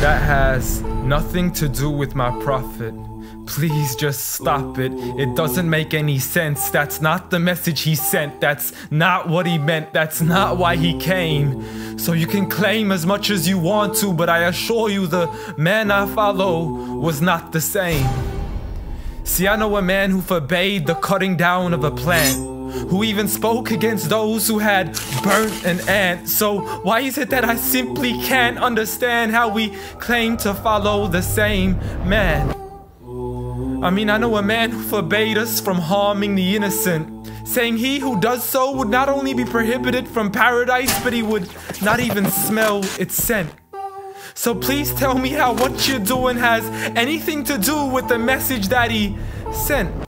That has nothing to do with my prophet. Please just stop it. It doesn't make any sense. That's not the message he sent. That's not what he meant. That's not why he came. So you can claim as much as you want to, but I assure you the man I follow was not the same. See, I know a man who forbade the cutting down of a plant who even spoke against those who had burnt an ant. So why is it that I simply can't understand how we claim to follow the same man? I mean, I know a man who forbade us from harming the innocent, saying he who does so would not only be prohibited from paradise, but he would not even smell its scent. So please tell me how what you're doing has anything to do with the message that he sent.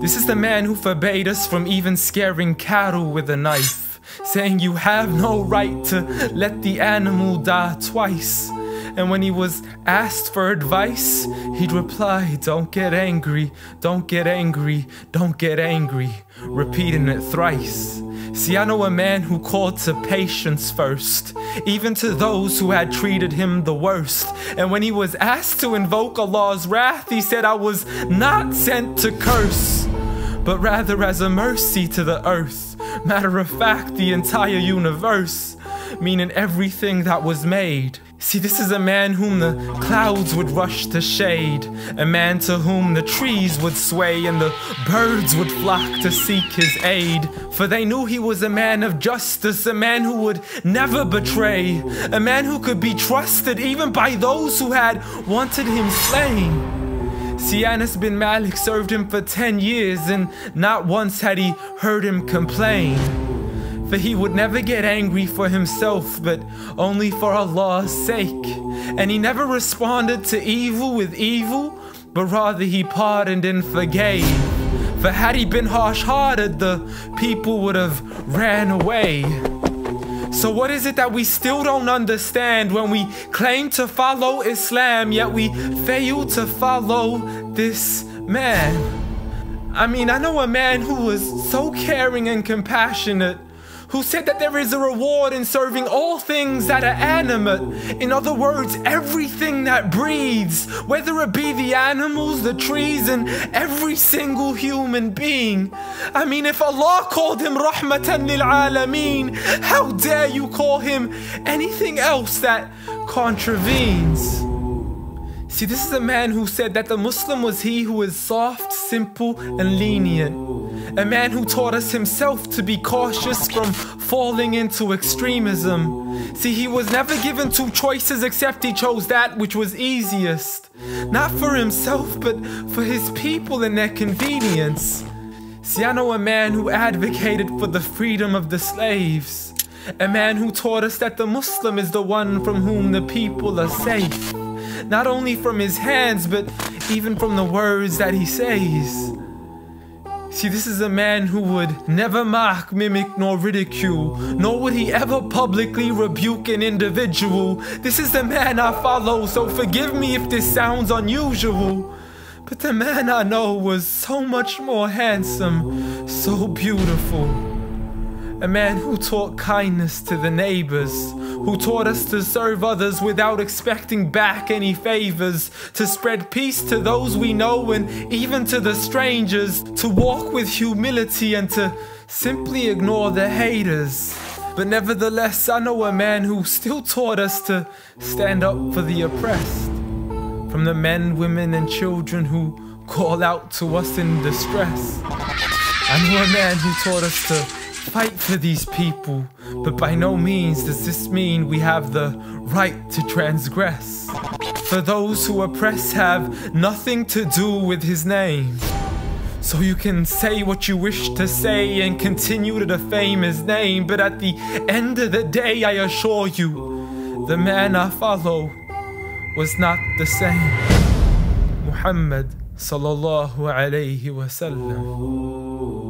This is the man who forbade us from even scaring cattle with a knife, saying you have no right to let the animal die twice. And when he was asked for advice, he'd reply, Don't get angry, don't get angry, don't get angry, repeating it thrice. See, I know a man who called to patience first, even to those who had treated him the worst. And when he was asked to invoke Allah's wrath, he said, I was not sent to curse, but rather as a mercy to the earth. Matter of fact, the entire universe, meaning everything that was made. See, this is a man whom the clouds would rush to shade, a man to whom the trees would sway and the birds would flock to seek his aid. For they knew he was a man of justice, a man who would never betray, a man who could be trusted even by those who had wanted him slain. See, bin Malik served him for 10 years, and not once had he heard him complain. For he would never get angry for himself, but only for Allah's sake. And he never responded to evil with evil, but rather he pardoned and forgave. For had he been harsh hearted, the people would have ran away. So, what is it that we still don't understand when we claim to follow Islam, yet we fail to follow this man? I mean, I know a man who was so caring and compassionate who said that there is a reward in serving all things that are animate. In other words, everything that breathes, whether it be the animals, the trees, and every single human being. I mean, if Allah called him Rahmatan lil Alameen, how dare you call him anything else that contravenes? See, this is a man who said that the Muslim was he who is soft, simple, and lenient. A man who taught us himself to be cautious from falling into extremism. See, he was never given two choices except he chose that which was easiest. Not for himself, but for his people and their convenience. See, I know a man who advocated for the freedom of the slaves. A man who taught us that the Muslim is the one from whom the people are safe not only from his hands, but even from the words that he says. See, this is a man who would never mock, mimic, nor ridicule, nor would he ever publicly rebuke an individual. This is the man I follow, so forgive me if this sounds unusual. But the man I know was so much more handsome, so beautiful. A man who taught kindness to the neighbors, who taught us to serve others without expecting back any favors, to spread peace to those we know and even to the strangers, to walk with humility and to simply ignore the haters. But nevertheless, I know a man who still taught us to stand up for the oppressed. From the men, women, and children who call out to us in distress. I know a man who taught us to fight for these people, but by no means does this mean we have the right to transgress. For those who oppress have nothing to do with his name. So you can say what you wish to say and continue to defame his name, but at the end of the day, I assure you, the man I follow was not the same. Muhammad sallallahu alayhi wasallam.